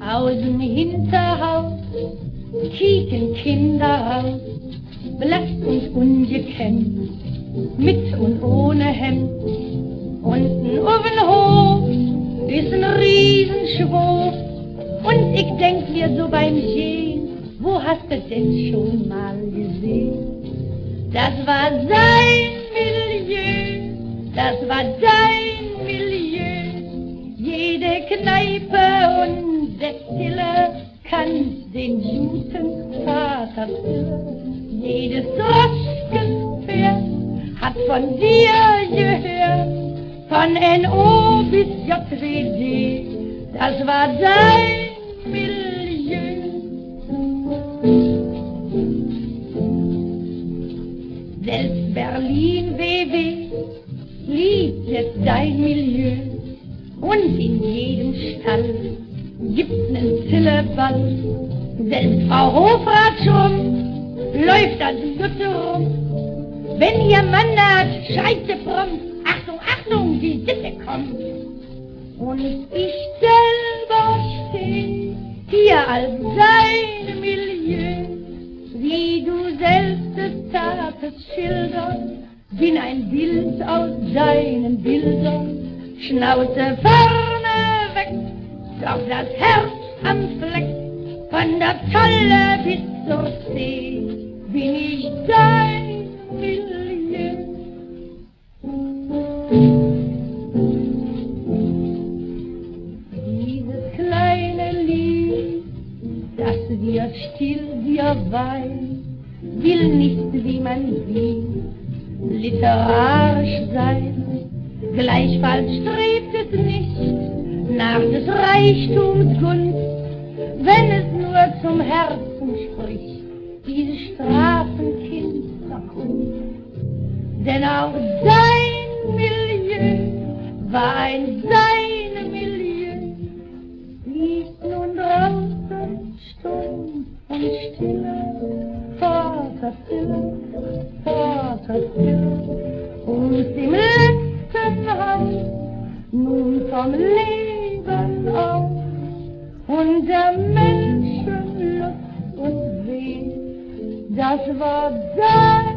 Aus dem Hinterhaus kieken Kinder raus, blass und ungekämmt, mit und ohne Hemd. Unten dem Hof ist ein Riesenschwur und ich denk mir so beim Gehen, wo hast du denn schon mal gesehen? Das war sein Milieu, das war dein Milieu. Jede Kneipe und Destille kann den guten Vater füllen. Jedes Droschkenpferd hat von dir gehört, von NO bis JWD. Das war dein Milieu. Selbst Berlin WW liebt jetzt dein Milieu und in jedem Stall gibt's nen Zilleball. Selbst Frau Hofrat schon läuft als Jütte rum. Wenn ihr Mann hat, schreit sie prompt, Achtung, Achtung, die Sitte kommt. Und ich selber steh hier als dein Milieu, wie du selbst des Tages schildern, bin ein Bild aus deinen Bildern, Schnauze vorne weg, doch das Herz am Fleck, von der Tolle bis zur See, bin ich dein Milieu. Dieses kleine Lied, das wir still, wir weint, will nicht, wie man sieht, literarisch sein. Gleichfalls strebt es nicht nach des Reichtums Gunst, wenn es nur zum Herzen spricht, diese Straßenkinderkunst. Denn auch sein Milieu war ein sein Milieu, liegt nun draußen stumm und stille, Stille, und im letzten Haus nun vom Leben auf und der Menschen Lust und Weh, das war dein.